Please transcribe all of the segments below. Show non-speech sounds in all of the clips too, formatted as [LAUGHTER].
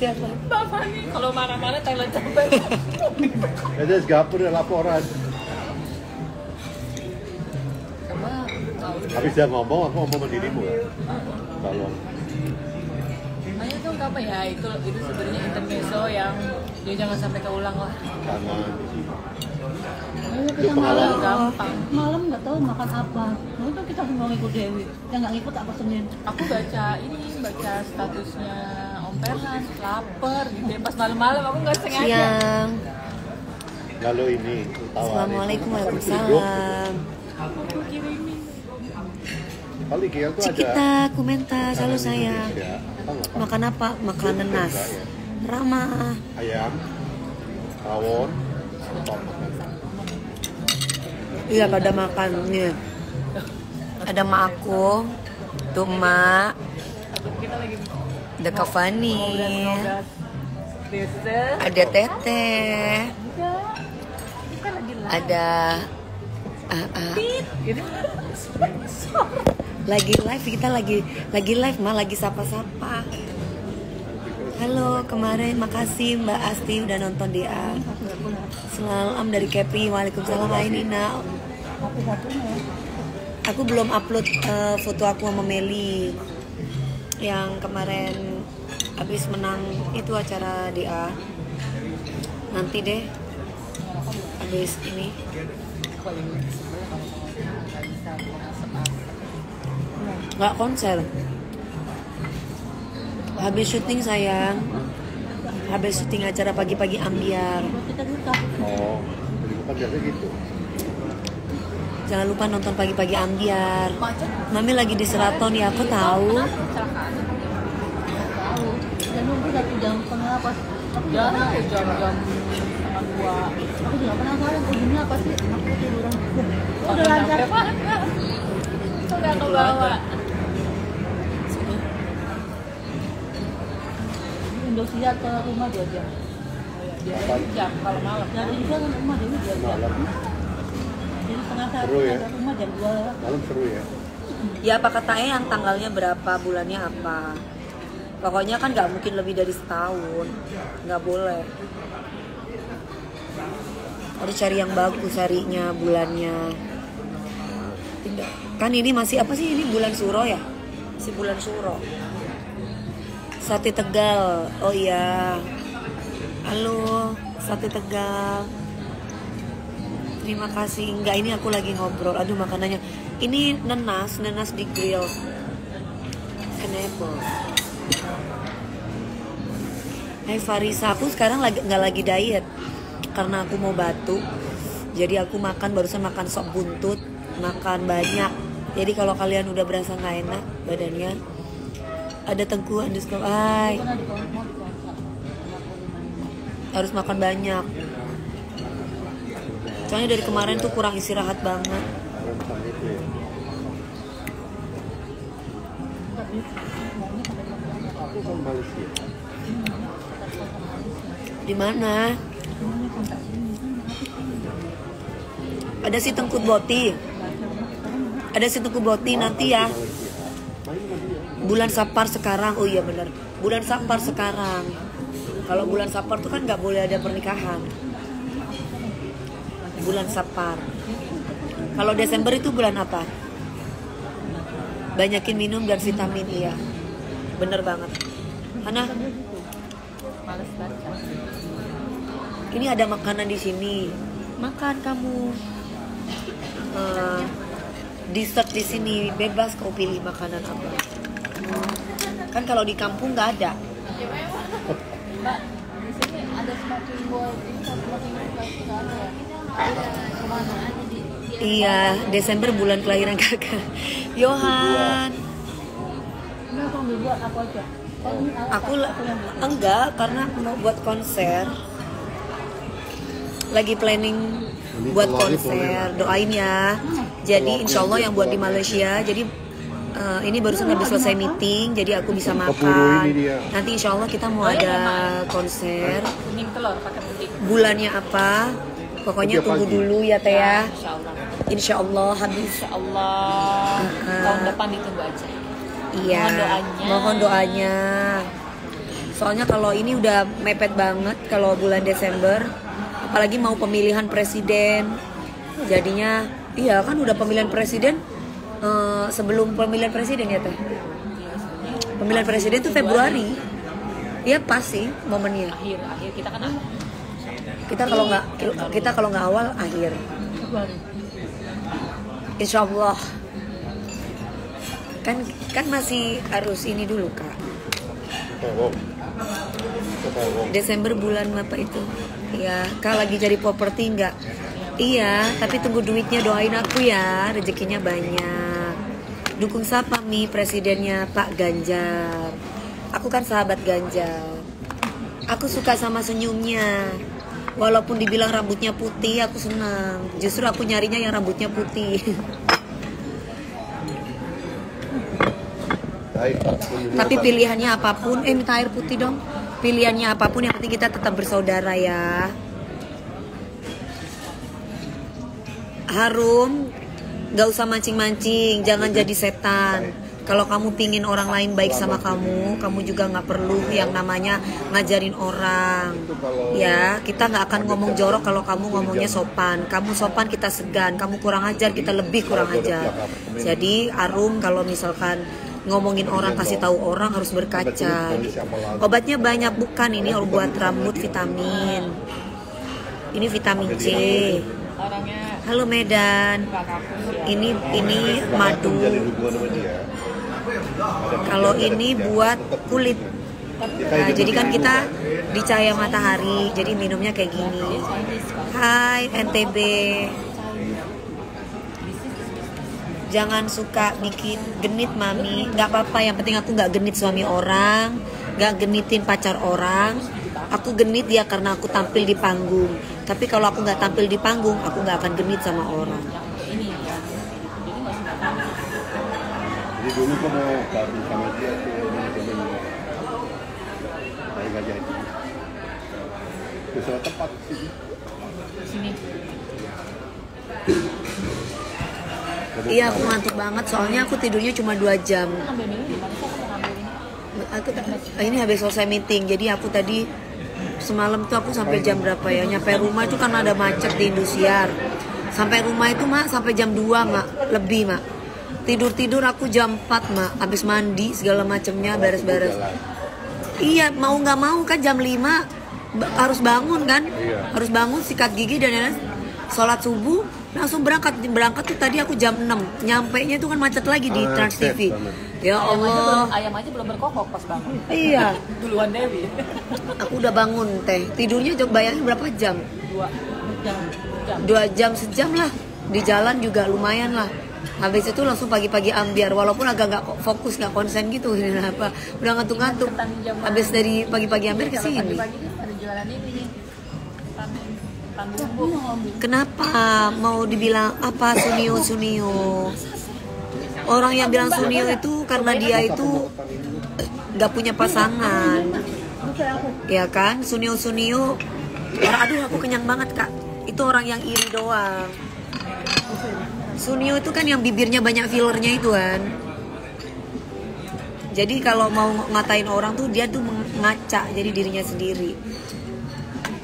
Siapa? Mbak Fani kalau mana-mana Thailand sampai Ada Singapura laporan. Coba tahu Habis dia ngomong, aku ngomong sama dirimu ya. Tolong. Makanya tuh apa ya itu itu sebenarnya intermezzo yang dia jangan sampai keulang lah. Jangan. Itu kita malam. Gampang. malam nggak tahu makan apa. Nah, itu kita semua ngikut Dewi. Yang nggak ngikut apa Senin. Aku baca ini baca statusnya Om Perlan lapar gitu ya pas malam-malam aku nggak sengaja. Siang. Lalu ini tawarin. Assalamualaikum Hidup. Waalaikumsalam. Aku kirimin. Kali Kiel tuh ada. Cikita komentar selalu makanan sayang. Indonesia. Tahu nggak, Pak? Makan apa? Makan nenas. Ramah. Ayam, rawon. Iya pada makan nih. Ada mak aku, tuh mak, Aku kita lagi ada Kavani, ada live. ada. Gitu. lagi live kita lagi lagi live mah lagi sapa-sapa. Halo kemarin makasih Mbak Asti udah nonton dia. Selamat dari Kepri. Waalaikumsalam Hai Nina. Aku belum upload eh, foto aku sama Meli yang kemarin habis menang itu acara DA. Nanti deh habis ini nggak konser. Habis syuting sayang. Habis syuting acara pagi-pagi ambiar. Oh. Jangan lupa nonton pagi-pagi ambiar. Mami lagi di Seraton ya, aku. Tahu. Satu jam setengah pas. Aku juga Jarang ya jam-jam setengah dua. Aku juga penasaran ujungnya apa sih? Aku tiduran. Udah Udah lancar. Udah ke bawah. Indosiar ke rumah dua jam. Dia jam kalau malam. Dari juga ke rumah Dewi dua jam. Malam, Jadi setengah satu ya? ke rumah jam dua. malam seru ya. Ya apa katanya yang tanggalnya berapa, bulannya apa. Pokoknya kan nggak mungkin lebih dari setahun, nggak boleh. Harus cari yang bagus harinya, bulannya. Tidak. Kan ini masih apa sih ini bulan suro ya? Si bulan suro. Sate Tegal. Oh iya. Halo, Sate Tegal. Terima kasih. Enggak, ini aku lagi ngobrol. Aduh, makanannya. Ini nenas, nenas di grill. Kenapa? Hai Farisa, aku sekarang lagi nggak lagi diet karena aku mau batuk. Jadi aku makan barusan makan sop buntut, makan banyak. Jadi kalau kalian udah berasa nggak enak badannya, ada tengku underscore. Hai, Pernah di di kontak. harus makan banyak. Soalnya dari kemarin tuh kurang istirahat banget. Di mana? Ada si Tengku Boti. Ada si Tengku Boti nanti ya. Bulan Sapar sekarang. Oh iya benar. Bulan Sapar sekarang. Kalau bulan Sapar tuh kan nggak boleh ada pernikahan. Bulan Sapar. Kalau Desember itu bulan apa? Banyakin minum dan vitamin iya. Bener banget. Hana, Males baca. ini ada makanan di sini. Makan kamu. Eh, dessert di sini bebas kau pilih makanan apa. Kan kalau di kampung nggak ada. Mbak, di sini ada ini nggak ada ya? Ada Iya, Desember bulan kelahiran kakak. Yohan, Aku ambil buat aja. Enggak karena mau buat konser. Lagi planning Ini buat konser, doain ya. Jadi insya Allah yang buat di Malaysia. Jadi eh, ini barusan habis selesai meeting, jadi aku bisa makan. Nanti insya Allah kita mau ada konser. Bulannya apa? Pokoknya tunggu dulu ya Teh ya. Insya Allah. Insya Allah habis. Insya Allah tahun depan ditunggu aja. Iya. Mohon doanya. Mohon doanya. Soalnya kalau ini udah mepet banget kalau bulan Desember, apalagi mau pemilihan presiden. Jadinya iya kan udah pemilihan presiden eh, sebelum pemilihan presiden ya teh. Pemilihan presiden tuh Februari. Iya pas sih momennya. akhir akhir kita kan. Kita kalau nggak kita kalau nggak awal akhir. Insya Allah. Kan kan masih harus ini dulu kak. Desember bulan apa itu? Ya, kak lagi cari properti nggak? Iya, tapi tunggu duitnya doain aku ya, rezekinya banyak. Dukung siapa mi presidennya Pak Ganjar. Aku kan sahabat Ganjar. Aku suka sama senyumnya. Walaupun dibilang rambutnya putih, aku senang. Justru aku nyarinya yang rambutnya putih. [LAUGHS] Tapi pilihannya apa pun, eh minta air putih dong. Pilihannya apa pun yang penting kita tetap bersaudara ya. Harum, gak usah mancing-mancing, jangan jadi setan. Kalau kamu pingin orang lain baik sama kamu, kamu juga nggak perlu yang namanya ngajarin orang. Ya, kita nggak akan ngomong jorok kalau kamu ngomongnya sopan. Kamu sopan kita segan, kamu kurang ajar kita lebih kurang ajar. Jadi Arum kalau misalkan ngomongin orang kasih tahu orang harus berkaca. Obatnya banyak bukan ini buat rambut vitamin. Ini vitamin C. Halo Medan. Ini ini madu. Kalau ini buat kulit. Nah, jadi kan kita di cahaya matahari, jadi minumnya kayak gini. Hai NTB. Jangan suka bikin genit mami, nggak apa-apa. Yang penting aku nggak genit suami orang, nggak genitin pacar orang. Aku genit ya karena aku tampil di panggung. Tapi kalau aku nggak tampil di panggung, aku nggak akan genit sama orang. ini ya jadi dulu gua mau gabung sama dia tuh manajemennya. Tapi nggak jadi. Itu salah tepat sih. sini [CLEARS THROAT] Iya aku ngantuk banget soalnya aku tidurnya cuma dua jam. aku ini habis selesai meeting jadi aku tadi semalam tuh aku sampai jam berapa ya nyampe rumah itu kan ada macet di Indosiar. Sampai rumah itu mak sampai jam 2 mak lebih mak. Tidur tidur aku jam 4 mak habis mandi segala macemnya beres-beres. Iya mau nggak mau kan jam 5 ba- harus bangun kan Iya. harus bangun sikat gigi dan lain-lain sholat subuh langsung berangkat berangkat tuh tadi aku jam 6 nyampe nya itu kan macet lagi di Ah, Trans TV ya ayam aja belum Allah ayam aja belum berkokok pas bangun. Iya. [LAUGHS] Duluan Dewi. Aku udah bangun teh. Tidurnya coba bayangin berapa jam? Dua jam jam. Dua jam sejam lah. Di jalan juga lumayan lah. Habis itu langsung pagi-pagi ambiar walaupun agak nggak fokus nggak konsen gitu. Ini [LAUGHS] apa udah ngantuk-ngantuk. Habis dari pagi-pagi ambiar ke sini. pagi-pagi nih ada jualan ini tanggung bu kenapa mau dibilang apa sunio sunio? Orang yang bilang sunio itu karena dia itu nggak punya pasangan. Ya kan? Sunio sunio. Orang aduh aku kenyang banget kak. Itu orang yang iri doang. Sunio itu kan yang bibirnya banyak fillernya itu kan? Jadi kalau mau ngatain orang tuh dia tuh ngaca jadi dirinya sendiri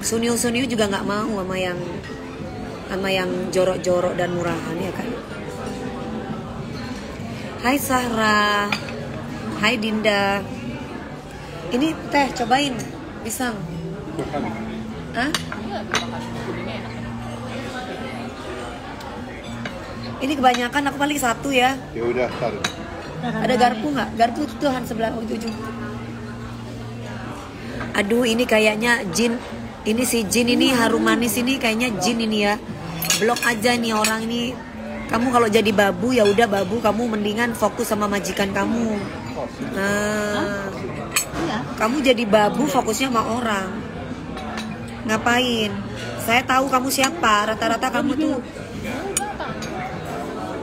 sunio sunio juga nggak mau sama yang sama yang jorok-jorok dan murahan ya kan Hai Sahra Hai Dinda ini teh cobain pisang. Hah? Ini kebanyakan aku paling satu ya. Ya udah. Ada garpu nggak? Garpu itu Tuhan sebelah ujung. Aduh, ini kayaknya jin. Ini si jin ini harum manis ini kayaknya jin ini ya. Blok aja nih orang ini. Kamu kalau jadi babu ya udah babu, kamu mendingan fokus sama majikan kamu. Nah, kamu jadi babu fokusnya sama orang. Ngapain? Saya tahu kamu siapa. Rata-rata kamu tuh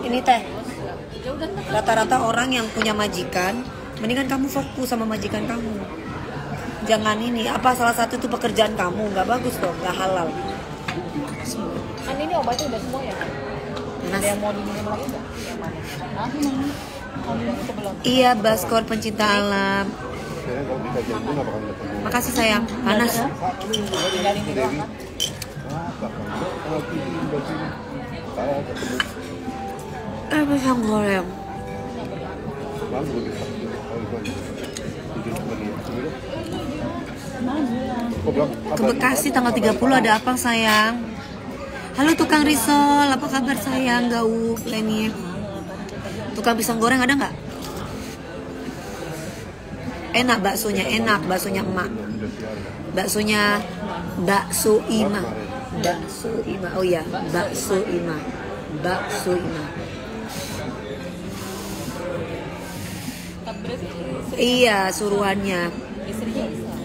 ini teh. Rata-rata orang yang punya majikan, mendingan kamu fokus sama majikan kamu. Jangan ini, apa salah satu itu pekerjaan kamu? Nggak bagus dong, nggak halal. kan ini obatnya udah semua ya? Mas, ada yang mau diminum lagi nggak? Yang mana Hah? Iya, Baskor pencinta alam. Saya kalau dikasih pun apa kan Ke Bekasi tanggal 30 ada apa sayang? Halo tukang risol, apa kabar sayang? Gauk, Leni. Tukang pisang goreng ada nggak? Enak baksonya, enak baksonya emak. Baksonya bakso Ima. Bakso Ima. Oh iya, bakso Ima. Bakso Ima. Iya, suruhannya.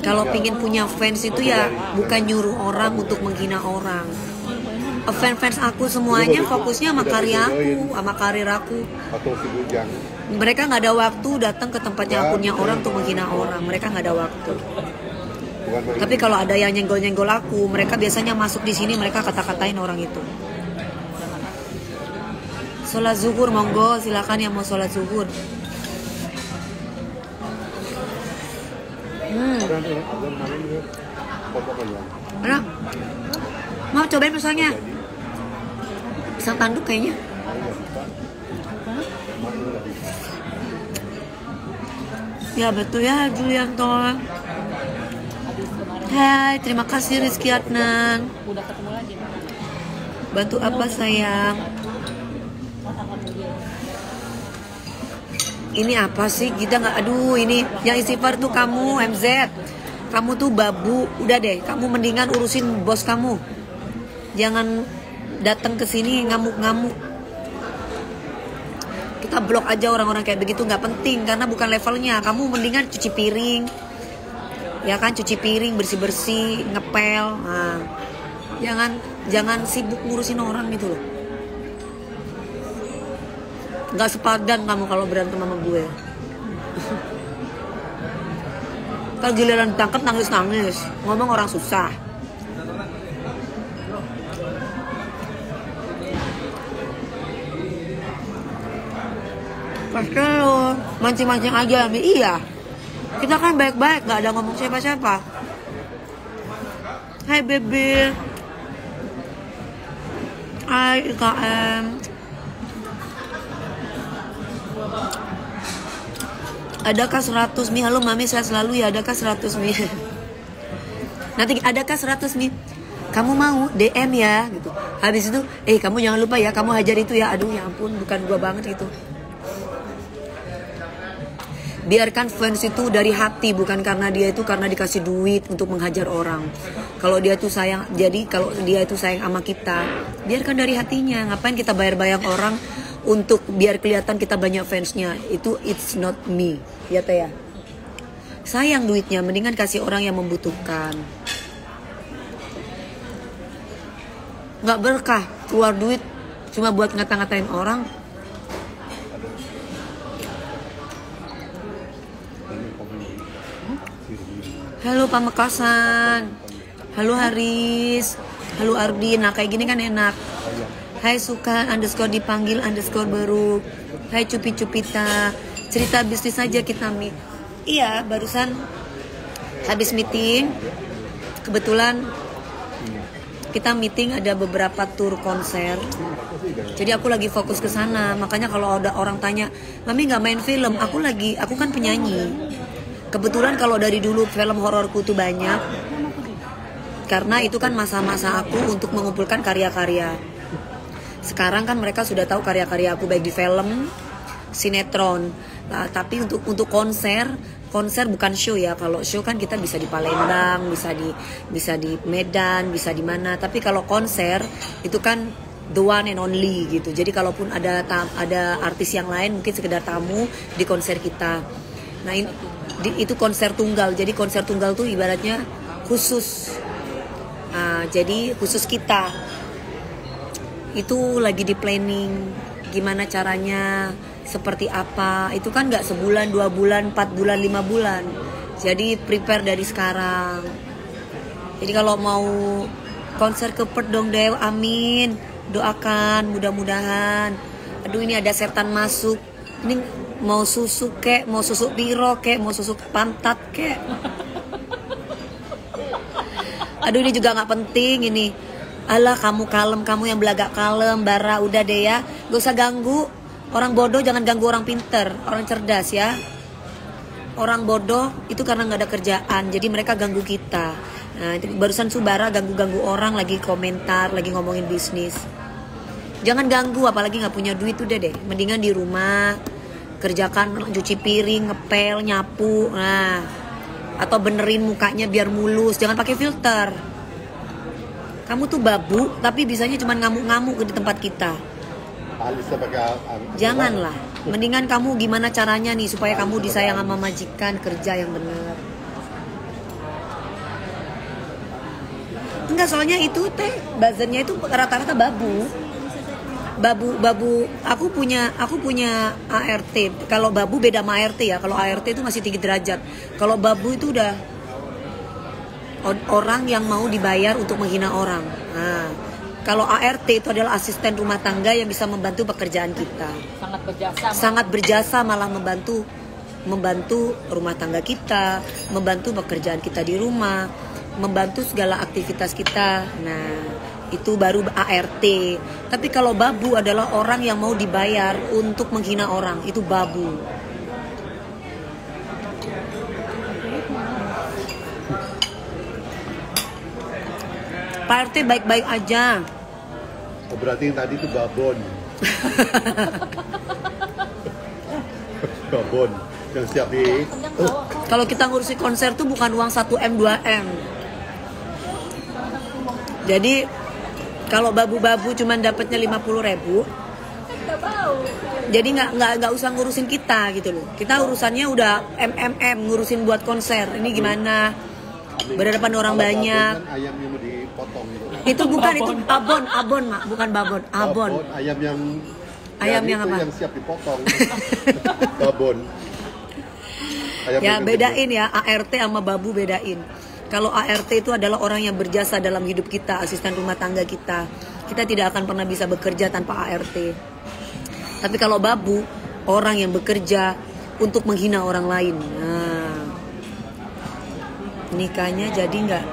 Kalau pingin punya fans itu ya bukan nyuruh orang untuk menghina orang. Fans-fans aku semuanya fokusnya sama karya aku, sama karir aku. Mereka nggak ada waktu datang ke tempatnya akunnya orang untuk menghina orang. Mereka nggak ada waktu. Tapi kalau ada yang nyenggol-nyenggol aku, mereka biasanya masuk di sini mereka kata-katain orang itu. Sholat zuhur monggo, silakan yang mau sholat zuhur. Hmm. Ada ada ada malam ya. Pokok aja. Enak. Mau cobain pisangnya? Pisang tanduk kayaknya. Ya betul ya Julianto. Hai, terima kasih Rizky Adnan. Bantu apa sayang? Ini apa sih? Kita nggak. Aduh, ini yang istighfar tuh kamu MZ. Kamu tuh babu. Udah deh, kamu mendingan urusin bos kamu. Jangan datang ke sini ngamuk-ngamuk. Kita blok aja orang-orang kayak begitu nggak penting karena bukan levelnya. Kamu mendingan cuci piring, ya kan cuci piring bersih bersih ngepel nah, jangan jangan sibuk ngurusin orang gitu loh nggak sepadan kamu kalau berantem sama gue. Kalau giliran tangkap nangis nangis ngomong orang susah. Pasti lo mancing-mancing aja. Iya. Kita kan baik-baik Gak ada ngomong siapa-siapa. Hai Bebe. Hai IKM Adakah 100 mi? Halo Mami saya selalu ya Adakah 100 mi? [LAUGHS] Nanti adakah 100 mi? Kamu mau DM ya gitu. Habis itu, eh kamu jangan lupa ya, kamu hajar itu ya. Aduh ya ampun, bukan gua banget gitu. Biarkan fans itu dari hati bukan karena dia itu karena dikasih duit untuk menghajar orang. Kalau dia tuh sayang, jadi kalau dia itu sayang sama kita, biarkan dari hatinya. Ngapain kita bayar-bayar orang untuk biar kelihatan kita banyak fansnya? Itu it's not me, ya teh ya. Sayang duitnya, mendingan kasih orang yang membutuhkan. Nggak berkah keluar duit cuma buat ngata-ngatain orang. Halo Pamekasan Halo Haris Halo Ardi Nah kayak gini kan enak Hai suka underscore dipanggil underscore baru. Hai Cupi Cupita Cerita bisnis aja kita Mi. Iya barusan Habis meeting Kebetulan kita meeting ada beberapa tour konser. Jadi aku lagi fokus ke sana. Makanya kalau ada orang tanya mami nggak main film? Aku lagi aku kan penyanyi. Kebetulan kalau dari dulu film hororku tuh banyak. Karena itu kan masa-masa aku untuk mengumpulkan karya-karya sekarang kan mereka sudah tahu karya-karya aku baik di film sinetron. Nah, tapi untuk untuk konser konser bukan show ya. Kalau show kan kita bisa di Palembang bisa di bisa di Medan bisa di mana. Tapi kalau konser itu kan the one and only gitu. Jadi kalaupun ada ada artis yang lain mungkin sekedar tamu di konser kita. Nah ini di- itu konser tunggal. Jadi konser tunggal tuh ibaratnya khusus. Nah, jadi khusus kita itu lagi di planning gimana caranya seperti apa. Itu kan nggak sebulan dua bulan empat bulan lima bulan. Jadi prepare dari sekarang. Jadi kalau mau konser ke Perth dong Dew amin. Doakan mudah-mudahan. Aduh ini ada setan masuk. Ini mau susu kek, mau susu piro kek, mau susu pantat kek. Aduh ini juga nggak penting ini. Alah kamu kalem, kamu yang belagak kalem, bara udah deh ya, gak usah ganggu. Orang bodoh jangan ganggu orang pinter, orang cerdas ya. Orang bodoh itu karena nggak ada kerjaan, jadi mereka ganggu kita. Nah, barusan Subara ganggu-ganggu orang lagi komentar, lagi ngomongin bisnis. Jangan ganggu, apalagi nggak punya duit udah deh. Mendingan di rumah kerjakan cuci piring, ngepel, nyapu, nah atau benerin mukanya biar mulus. Jangan pakai filter. Kamu tuh babu, tapi bisanya cuma ngamuk-ngamuk di tempat kita. Ang- Janganlah. [LAUGHS] Mendingan kamu gimana caranya nih supaya kamu disayang sama majikan kerja yang bener. Enggak soalnya itu teh buzzernya itu rata-rata babu. Babu babu aku punya aku punya ART. Kalau babu beda sama ART ya. Kalau ART itu masih tinggi derajat. Kalau babu itu udah orang yang mau dibayar untuk menghina orang. Nah, kalau ART itu adalah asisten rumah tangga yang bisa membantu pekerjaan kita sangat berjasa sangat berjasa malah membantu membantu rumah tangga kita, membantu pekerjaan kita di rumah, membantu segala aktivitas kita. Nah, itu baru ART. Tapi kalau babu adalah orang yang mau dibayar untuk menghina orang, itu babu. Pak RT baik-baik aja. Oh, berarti yang tadi itu babon. babon [LAUGHS] yang siap di Kalau kita ngurusi konser tuh bukan uang 1M 2M. Jadi kalau babu-babu cuman dapatnya 50 ribu, jadi nggak nggak nggak usah ngurusin kita gitu loh. Kita urusannya udah MMM ngurusin buat konser. Ini gimana? Berhadapan orang banyak. babon kan ayam yang mau dipotong gitu. Itu bukan itu abon, abon mak, bukan babon, abon. ayam yang Ayam yang itu apa? yang siap dipotong. [LAUGHS] babon. Ayam Ya bedain ya ART sama babu bedain. Kalau ART itu adalah orang yang berjasa dalam hidup kita, asisten rumah tangga kita. Kita tidak akan pernah bisa bekerja tanpa ART. Tapi kalau babu, orang yang bekerja untuk menghina orang lain. Nah, nikahnya jadi nggak?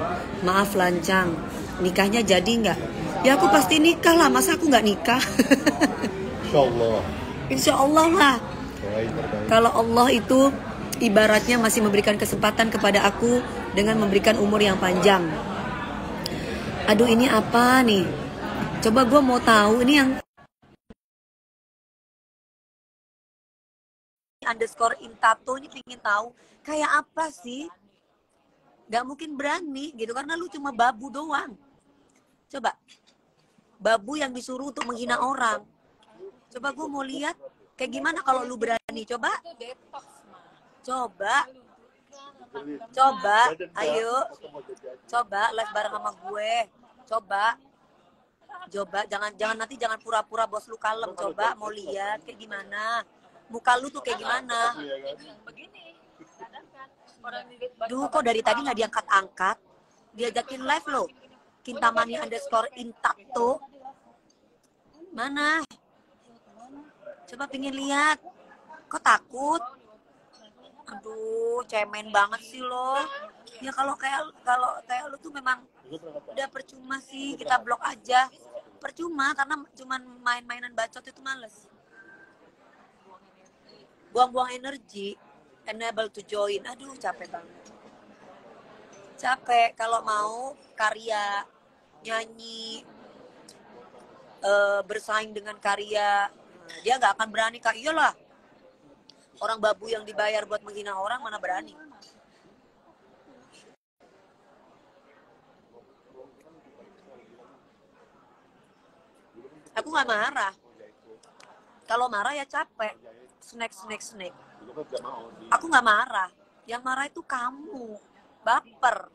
Maaf lancang, nikahnya jadi nggak? Ya aku pasti nikah lah, masa aku nggak nikah? Insya Allah. Insya Allah lah. Kalau Allah itu ibaratnya masih memberikan kesempatan kepada aku dengan memberikan umur yang panjang. Aduh ini apa nih? Coba gue mau tahu ini yang underscore intato ini pingin tahu kayak apa sih? Gak mungkin berani gitu karena lu cuma babu doang. Coba. Babu yang disuruh untuk menghina orang. Coba gue mau lihat kayak gimana kalau lu berani. Coba. Coba. Coba. Ayo. Coba live bareng sama gue. Coba. Coba jangan jangan nanti jangan pura-pura bos lu kalem. Coba mau lihat kayak gimana. Muka lu tuh kayak gimana? Duh kok dari tadi nggak diangkat-angkat? Diajakin live lo Kintamani underscore intakto mana? Coba pingin lihat. Kok takut? Aduh cemen banget sih lo. Ya kalau kayak kalau kayak lu tuh memang udah percuma sih kita blok aja. Percuma karena cuman main-mainan bacot itu males. Buang-buang energi. Enable to join. Aduh capek banget. Capek kalau mau karya nyanyi eh, bersaing dengan karya nah, dia nggak akan berani kak. Iyalah. Orang babu yang dibayar buat menghina orang mana berani? Aku nggak marah. Kalau marah ya capek. Snack snack snack. Aku nggak marah. Yang marah itu kamu. Baper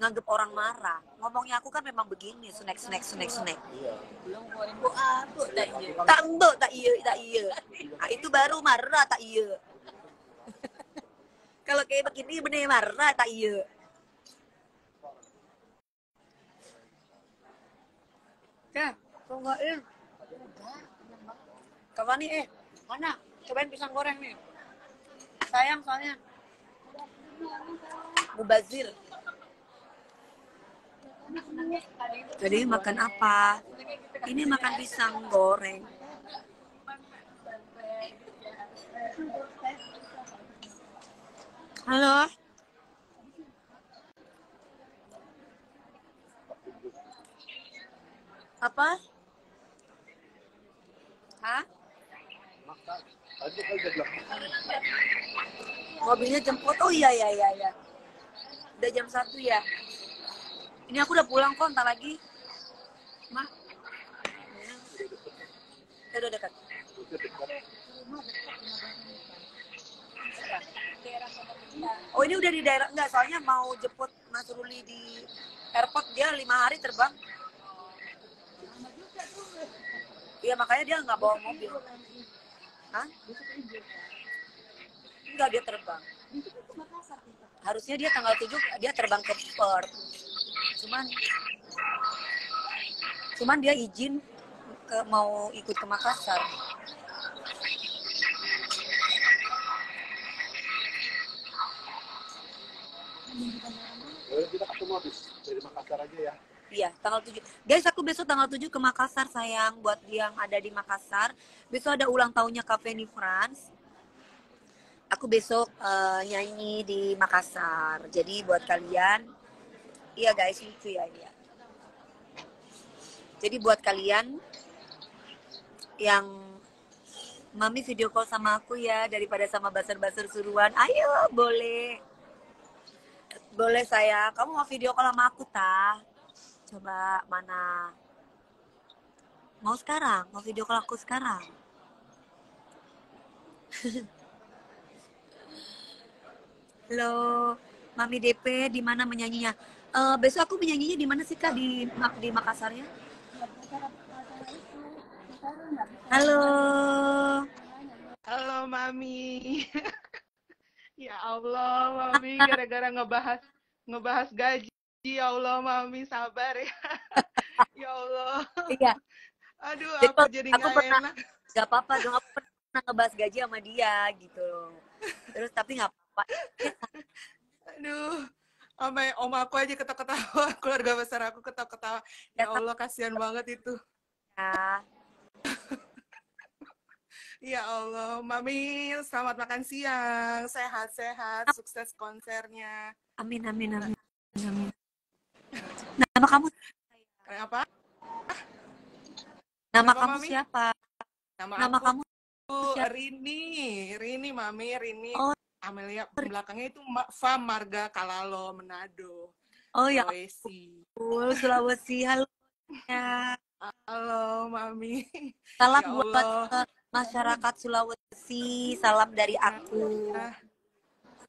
nganggep orang marah ngomongnya aku kan memang begini snack snack snack snack belum bu abu tak iya tak mbok tak iya tak iya nah, itu baru marah tak iya [LAUGHS] kalau kayak begini bener marah tak iya Oke, cobain. Kapan nih eh? Mana? Cobain pisang goreng nih. sayang soalnya. Mubazir. Jadi makan apa? Ini makan pisang goreng. Halo. Apa? Hah? Mobilnya jemput. Oh iya iya iya iya. Udah jam satu ya. Ini aku udah pulang kok, entar lagi. Mah. Ya, udah dekat. Oh ini udah di daerah enggak soalnya mau jemput Mas Ruli di airport dia lima hari terbang. Iya makanya dia nggak bawa mobil. Hah? Enggak dia terbang. Harusnya dia tanggal 7 dia terbang ke Perth. Cuman cuman dia izin ke mau ikut ke Makassar. "Eh, kita ketemu habis dari Makassar aja ya. Iya, tanggal 7. Guys, aku besok tanggal 7 ke Makassar sayang buat yang ada di Makassar. Besok ada ulang tahunnya Cafe Ni France. Aku besok eh, nyanyi di Makassar. Jadi buat kalian Iya guys, lucu ya ini ya. Jadi buat kalian yang Mami video call sama aku ya daripada sama baser-baser suruhan. Ayo, boleh. Boleh saya. Kamu mau video call sama aku, tah? Coba mana? Mau sekarang? Mau video call aku sekarang? [LAUGHS] Halo, Mami DP di mana menyanyinya? Eh, besok aku menyanyinya di mana sih kak di di Makassarnya? Halo, Halo Mami. [LAUGHS] ya Allah Mami gara-gara ngebahas ngebahas gaji. Ya Allah Mami sabar ya. [LAUGHS] ya Allah. iya. [LAUGHS] Aduh Jadi aku jadi aku pernah- enak. Gak apa-apa dong, aku pernah ngebahas gaji sama dia gitu loh. Terus tapi nggak apa-apa. Aduh. Sampai om aku aja ketawa-ketawa, [LAUGHS] keluarga besar aku ketawa-ketawa. Ya Allah kasihan banget itu. Ya. [LAUGHS] Ya Allah, Mami selamat makan siang, sehat-sehat, sukses konsernya. Amin, amin, amin, amin. Nama kamu, Kayak apa? nama Apa, kamu Mami? siapa? Nama, Nama aku kamu siapa? Rini, Rini Mami, Rini. Oh. Amelia belakangnya itu Fa Marga Kalalo Manado. Oh ya Sulawesi. Sulawesi. Halo. Ya. Halo Mami. Salam Ya buat masyarakat Sulawesi. Salam dari aku. Ah,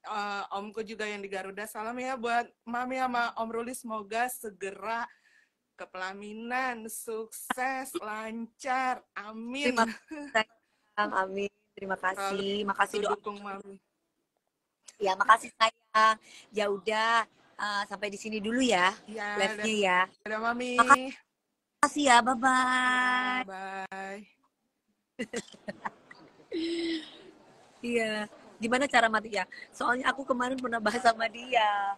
eh, omku juga yang di Garuda. Salam ya buat Mami sama Om Ruli. Semoga segera ke pelaminan, sukses, lancar. Amin. Terima kasih. Amin. Terima kasih. Makasih doa. dukung Mami. Ya, makasih sayang. Ya udah eh, sampai di sini dulu ya. Ya, Live-nya ya. dadah Mami. Makasih ya. Bye bye. [LAUGHS] Bye. Iya. Gimana cara mati ya? Soalnya aku kemarin pernah bahas sama dia.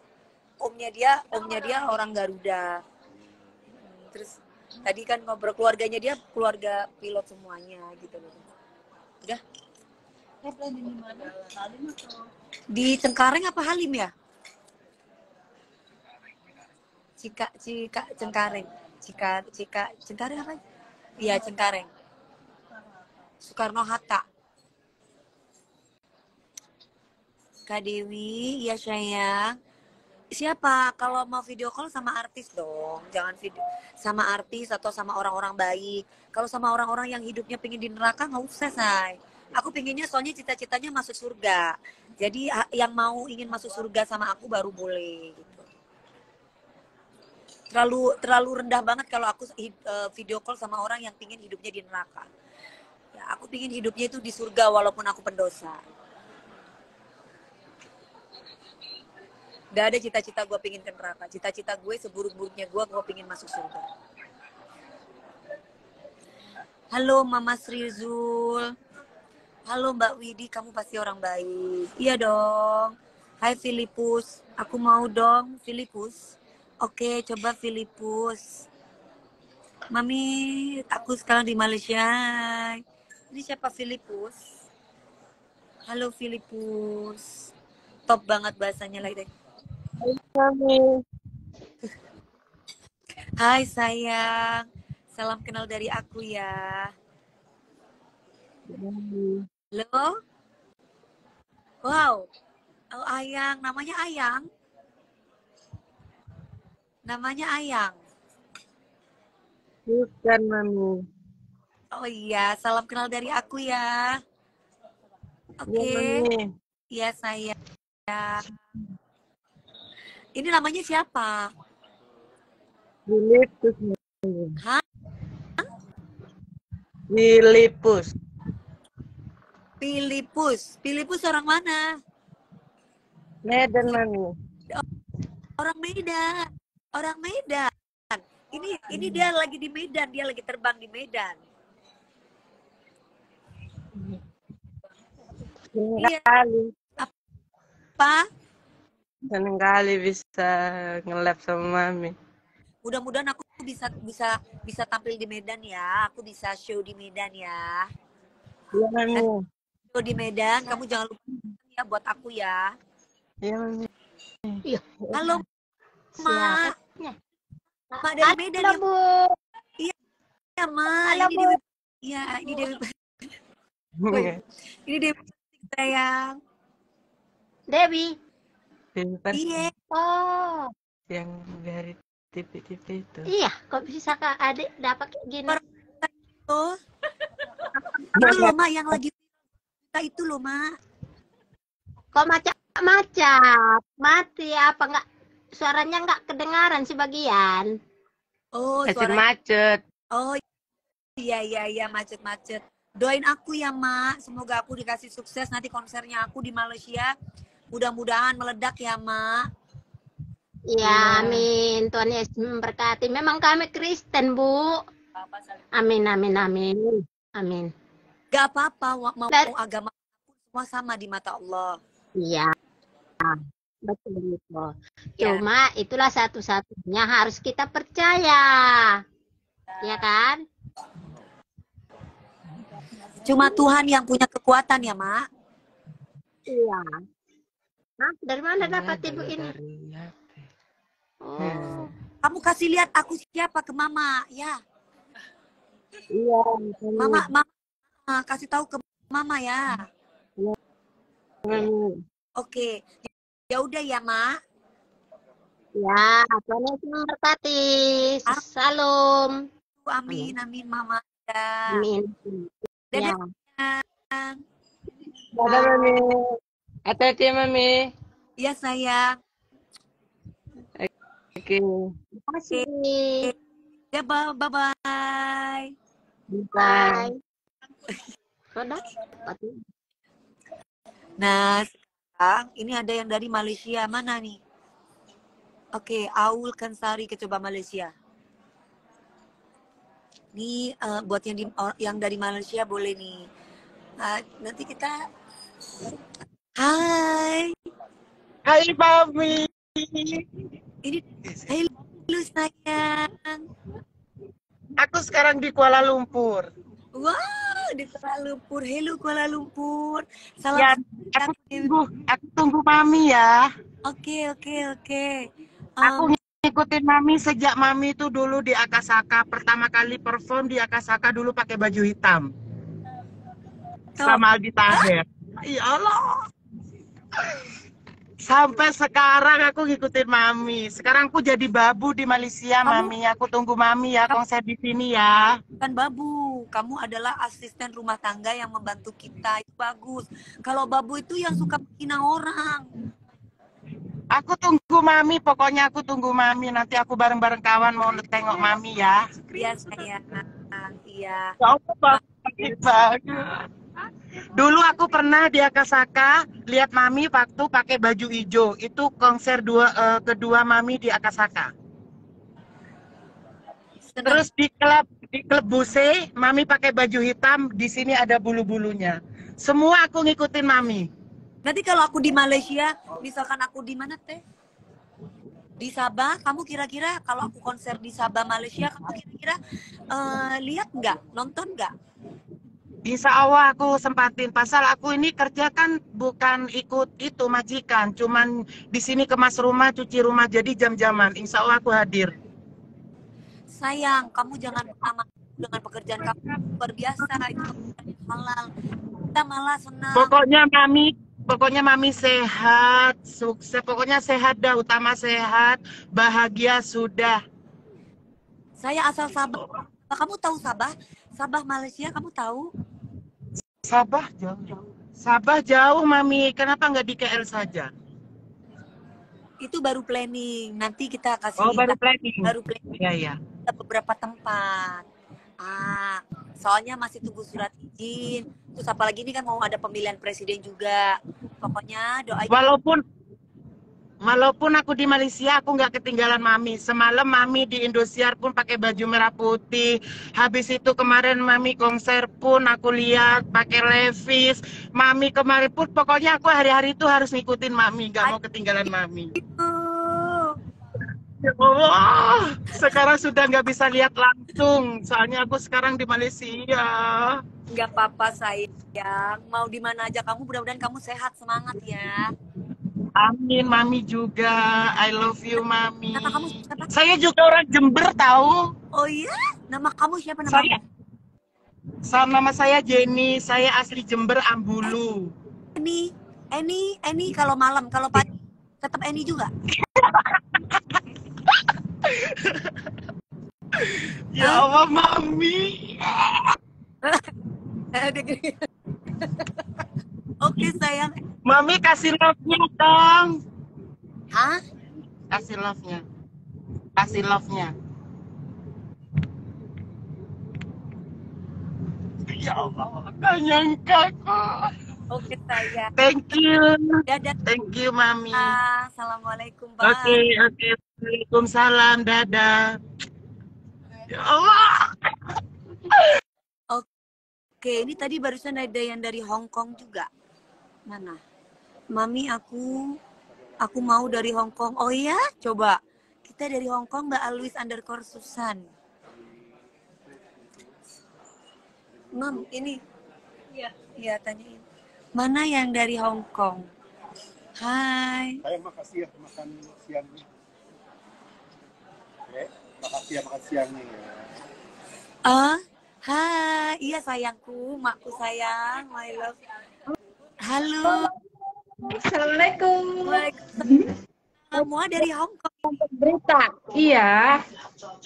Omnya dia, omnya dia orang Garuda. Terus tadi kan ngobrol keluarganya dia keluarga pilot semuanya gitu loh. Udah Airplane di mana? Atau di Cengkareng apa Halim ya? Cika Cika Cengkareng. Cika Cika Cengkareng apa? Iya Cengkareng. Soekarno Hatta. Kak Dewi, ya sayang. Siapa kalau mau video call sama artis dong, jangan video sama artis atau sama orang-orang baik. Kalau sama orang-orang yang hidupnya pengen di neraka nggak usah, say. Aku pengennya soalnya cita-citanya masuk surga. Jadi yang mau ingin masuk surga sama aku baru boleh gitu. Terlalu terlalu rendah banget kalau aku eh, video call sama orang yang pingin hidupnya di neraka. Ya, aku pingin hidupnya itu di surga walaupun aku pendosa. Gak ada cita-cita gue pingin ke neraka. Cita-cita gue seburuk-buruknya gue, gue pingin masuk surga. Halo Mama Sri Zul. Halo Mbak Widi, kamu pasti orang baik. Iya dong. Hai Filipus, aku mau dong Filipus. Oke, coba Filipus. Mami, aku sekarang di Malaysia. Ini siapa Filipus? Halo Filipus. Top banget bahasanya lagi deh. Hai sayang. Salam kenal dari aku ya. Halo? Wow. Oh, Ayang. Namanya Ayang? Namanya Ayang. Bukan, Mami. Oh iya, salam kenal dari aku ya. Oke. Iya, Mami. Iya, sayang. Ini namanya siapa? Filipus, Mami. Hah? Filipus. Filipus. Filipus orang mana? Medan, Mami. Orang Medan. Orang Medan. Ini ini dia lagi di Medan, dia lagi terbang di Medan. Iya. kali. Apa? Senang kali bisa nge-lab sama Mami. Mudah-mudahan aku bisa bisa bisa tampil di Medan ya. Aku bisa show di Medan ya. Iya, Mami. Di Medan, kamu jangan lupa ya buat aku ya. Iya, Mami. Halo, Mak. Mak dari Medan ya, Bu. ya Mak. Halo, Ini Bu. Dewi. Iya, ini Dewi. Ini Dewi sayang. Dewi. Filipus Iya. Oh, yang dari TV-TV itu. iya. Kok bisa kak adik dapat kayak gini? Tuh. Itu loh, Mak, yang lagi itu loh, Mak. Kok macam-macam? Mati apa enggak? Suaranya enggak kedengaran sebagian. Oh, Macet suara macet. Oh iya iya iya macet-macet. Doain aku ya Mak, semoga aku dikasih sukses nanti konsernya aku di Malaysia. Mudah-mudahan meledak ya Mak. Ya, amin. Tuhan Yesus memberkati. Memang kami Kristen, Bu. Amin, amin, amin. Amin. Gak apa-apa mau Dan- agama apa pun, semua sama di mata Allah. Iya. Betul. Ya. Cuma itulah satu-satunya harus kita percaya. Ya kan? Cuma Tuhan yang punya kekuatan ya Mak. Iya. Hah, dari mana dapat Ada ibu ini? dari apa? Oh. Kamu kasih lihat aku siapa ke Mama ya. Iya, Mama Mama kasih tahu ke Mama ya. Mami. Oke. Ya udah ya Mak. Ya, Yesus memberkati. Ah. Salam. Amin amin Mama. Ya. Amin. Dadah. Ya. Dadah, Mami. Hati-hati, ya, Mami. Ya sayang. Oke. Terima kasih. Ya bye bye. bye. Bye. Bye. Sudah? Mati. Nah, sekarang ini ada yang dari Malaysia. Mana nih? Oke, Aul Kansari ke coba Malaysia. Nih eh, buat yang di, yang dari Malaysia boleh nih. Nah, nanti kita Hai. Hai, Mami. Ini halo sayang. Aku sekarang di Kuala Lumpur. Wow, di Kuala Lumpur. Hello Kuala Lumpur. Salam Ya, aku tunggu, aku tunggu Mami ya. Oke, oke, oke. Aku Um, ngikutin Mami sejak Mami itu dulu di Akasaka. Pertama kali perform di Akasaka dulu pakai baju hitam. Sama Aldi Taher. Ya Allah. Sampai sekarang aku ngikutin Mami. Sekarang aku jadi babu di Malaysia, Kamu- Mami. Aku tunggu Mami ya konser di sini ya. bukan babu. Kamu adalah asisten rumah tangga yang membantu kita. Itu bagus. Kalau babu itu yang suka menghina orang. Aku tunggu Mami, pokoknya aku tunggu Mami. Nanti aku bareng-bareng kawan mau tengok Mami ya. Iya, sayang. Iya. Ya Allah, bagus. Dulu aku pernah di Akasaka lihat Mami waktu pakai baju hijau. Itu konser dua eh, kedua Mami di Akasaka. Senang. Terus di klub di klub Buse, Mami pakai baju hitam. Di sini ada bulu-bulunya. Semua aku ngikutin mami. Nanti kalau aku di Malaysia, misalkan aku di mana teh? Di Sabah, kamu kira-kira kalau aku konser di Sabah Malaysia, kamu kira-kira eh, lihat nggak, nonton nggak? Insya Allah aku sempatin. Pasal aku ini kerja kan bukan ikut itu majikan, cuman di sini kemas rumah, cuci rumah, jadi jam-jaman. Insya Allah aku hadir. Sayang, kamu jangan lama dengan pekerjaan kamu luar biasa itu halal. Kita malah senang. Pokoknya mami, pokoknya mami sehat, sukses. Pokoknya sehat dah, utama sehat, bahagia sudah. Saya asal Sabah. Kamu tahu Sabah? Sabah Malaysia, kamu tahu? Sabah jauh. Sabah jauh mami, kenapa nggak di KL saja? Itu baru planning. Nanti kita kasih Oh baru planning. baru planning Iya iya. beberapa tempat. Ah, soalnya masih tunggu surat izin. Terus apalagi ini kan mau ada pemilihan presiden juga. Pokoknya doain Walaupun walaupun aku di Malaysia aku nggak ketinggalan mami. Semalam mami di Indosiar pun pakai baju merah putih. Habis itu kemarin mami konser pun aku lihat pakai levis. Mami kemarin pun pokoknya aku hari-hari itu harus ngikutin mami, nggak mau ketinggalan mami. Allah, sekarang sudah nggak bisa lihat langsung. Soalnya aku sekarang di Malaysia. Nggak apa-apa sayang. Mau di mana aja kamu, mudah-mudahan kamu sehat, semangat ya. Amin, mami juga. I love you, mami. Nama kamu siapa? Saya juga orang Jember tahu. Oh iya? Nama kamu siapa nama? Saya sama nama saya Jenny, saya asli Jember Ambulu. Eni, Eni, Eni kalau malam, kalau pagi tetap Eni juga. [LAUGHS] Ya Allah, mami. [LAUGHS] [LAUGHS] Oke sayang. Mami kasih love-nya dong. Hah? Kasih love-nya. Kasih love-nya. Ya Allah, gak nyangka kok. Oke sayang. Thank you. Dadah. Thank you, mami. Assalamualaikum. Bye. Oke, oke. Waalaikumsalam. Dadah. Ya Allah. Oke, ini tadi barusan ada yang dari Hong Kong juga. Mana? Mami aku aku mau dari Hong Kong. Oh iya? Coba. Kita dari Hong Kong Mbak Alwis underscore Susan. Mam, ini. Iya. Iya, tanyain. Mana yang dari Hong Kong? Hai. Saya makasih ya makan siangnya. Oke, makasih ya makan siangnya ya. Ah, hai. Iya sayangku, makku sayang, my love. Halo. Assalamualaikum. Waalaikumsalam. Semua dari Hong Kong. Berita. Iya.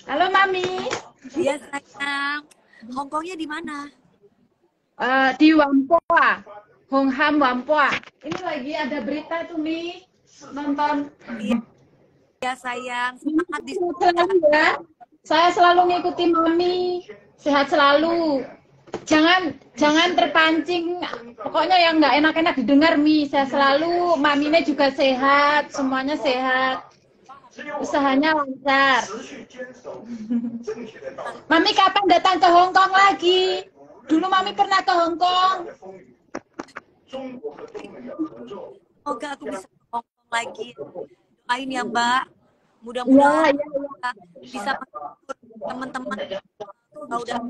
Halo Mami. Iya sayang. Hong Kongnya di mana? Eh, di Wampoa. Hong Ham Wampoa. Ini lagi ada berita tuh Mi. Nonton. Iya sayang. Semangat di ya. Saya selalu ngikuti Mami. Sehat selalu. Jangan jangan terpancing. Pokoknya yang nggak enak-enak didengar Mi. Saya selalu Maminya juga sehat. Semuanya sehat. Usahanya lancar. [LAUGHS] Mami kapan datang ke Hong Kong lagi? Dulu Mami pernah ke Hong Kong. Semoga aku bisa ke Hong Kong lagi. Doain ya Mbak. Mudah-mudahan iya, iya. bisa menghibur teman-teman. Udah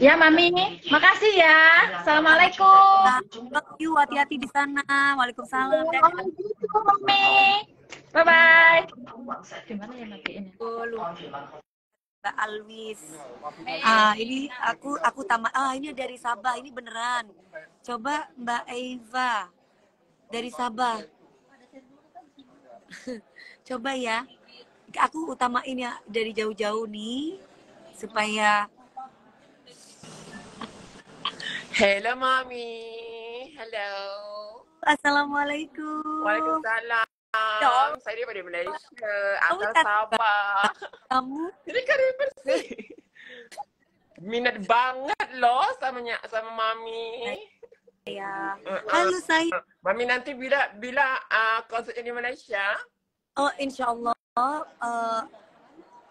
Ya Mami, makasih ya. Assalamualaikum. Love you, hati-hati di sana. Waalaikumsalam. Waalaikumsalam, Mami. Bye bye. Gimana ya matiin? Dulu. Mbak Alwis. Ah, ini aku aku tamat. Ah, ini dari Sabah. Ini beneran. Coba Mbak Eva dari Sabah. [LAUGHS] Coba ya. Aku utamain ya dari jauh-jauh nih supaya Hello, Mami. Hello. Assalamualaikum. Waalaikumsalam. Ya. Saya daripada Malaysia, asal tak- Sabah. Kamu Jadi kari bersih. Minat banget loh sama sama Mami. ya. Uh, uh, Halo saya. Mami nanti bila bila uh, konsertnya di Malaysia, Oh, insya Allah. eh,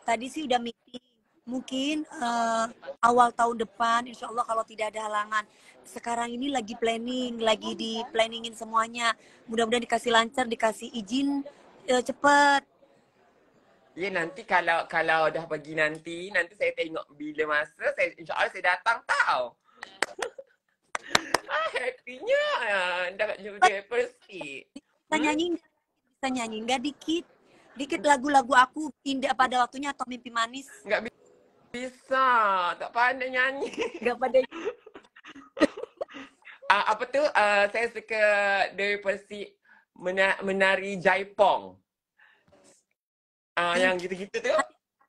tadi sih udah meeting. Mungkin eh, awal tahun depan insya Allah kalau tidak ada halangan. Sekarang ini lagi planning lagi di planningin semuanya. Mudah-mudahan dikasih lancar dikasih izin eh, cepet Ya nanti kalau kalau dah pergi nanti, nanti saya tengok bila masa, saya insyaAllah saya datang tau. [LAUGHS] ah, happy-nya. Dapat jumpa Persi. bisa nyanyi bisa nyanyi. Nggak dikit dikit lagu-lagu aku indah pada waktunya atau mimpi manis. Enggak bi- bisa, tak pandai nyanyi. nggak pada [LAUGHS] Ah, apa tu, ah, saya suka dari Persi mena- menari Jaipong. Ah, yang gitu-gitu tu.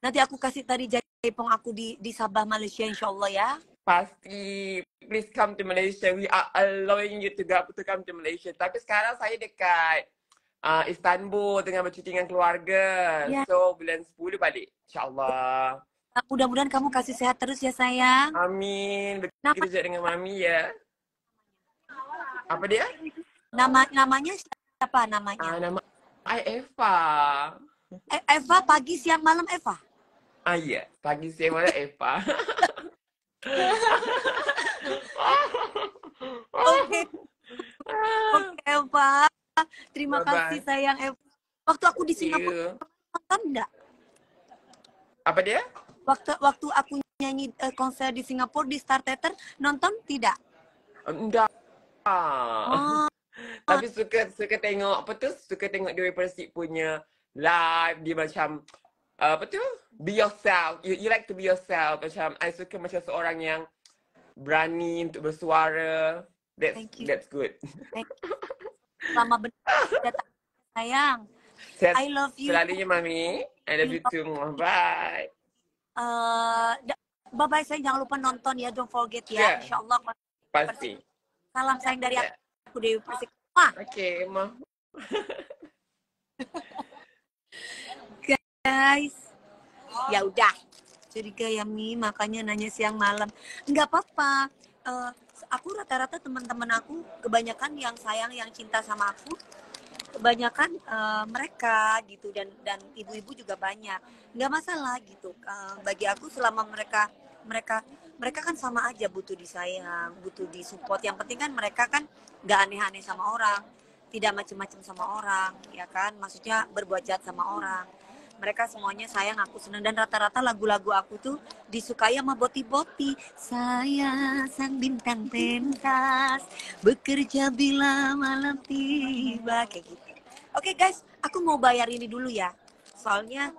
nanti aku kasih tadi jaipong aku di di Sabah Malaysia insya Allah ya Pasti, please come to Malaysia. We are allowing you to go to come to Malaysia. Tapi sekarang saya dekat uh, Istanbul dengan bercuti dengan keluarga. Ya. So, bulan 10 balik. InsyaAllah. Nah, mudah-mudahan kamu kasih sehat terus ya sayang Amin. Begitu juga dengan Mami ya. Apa dia? nama namanya siapa namanya Ah, nama I Eva. E- Eva pagi siang malam Eva Ah, ya. Pagi siang malam [LAUGHS] Eva. oke oke Eva terima Bye-bye. kasih sayang Eva waktu aku di Singapura nonton enggak Apa dia? Waktu waktu aku nyanyi eh, konser di Singapura di Star Theater nonton tidak Enggak. oh [LAUGHS] Tapi suka suka tengok apa tu? Suka tengok dia Persik punya live dia macam uh, apa tu? Be yourself. You, you like to be yourself. Macam I suka macam seorang yang berani untuk bersuara. That's Thank you. that's good. [LAUGHS] lama benar datang sayang Sehat I love you selalunya mami. I love you too. Bye. Eh, bye bye sayang jangan lupa nonton ya don't forget ya. Yeah. Insya Allah Pasti. salam sayang dari Yeah. aku Dewi Persik. Wah, Okay, ma. guys. Ya udah. Curiga ya Mi. Makanya nanya siang malam. Nggak apa-apa. Eh, aku rata-rata teman-teman aku kebanyakan yang sayang yang cinta sama aku kebanyakan eh, mereka gitu dan dan ibu-ibu juga banyak nggak masalah gitu Eh, bagi aku selama mereka mereka mereka kan sama aja butuh disayang butuh disupport. Yang penting kan mereka kan nggak aneh-aneh sama orang tidak macem-macem sama orang ya kan? Maksudnya berbuat jahat sama orang. Mereka semuanya sayang aku senang. Dan rata-rata lagu-lagu aku tuh disukai sama boti-boti. Saya sang bintang pentas bekerja bila malam tiba kayak gitu. Oke guys aku mau bayar ini dulu ya. Soalnya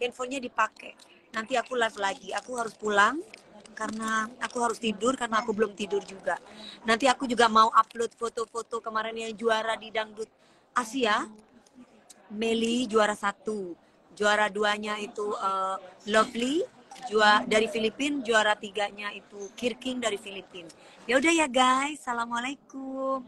handphonenya dipakai. Nanti aku live lagi aku harus pulang karena aku harus tidur karena aku belum tidur juga. Nanti aku juga mau upload foto-foto kemarin yang juara di dangdut Asia. Meli juara satu. Juara duanya itu eh, Lovely juara dari Filipina juara tiganya itu Kirking dari Filipina ya udah ya guys assalamualaikum